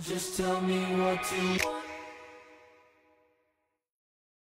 Just tell me what to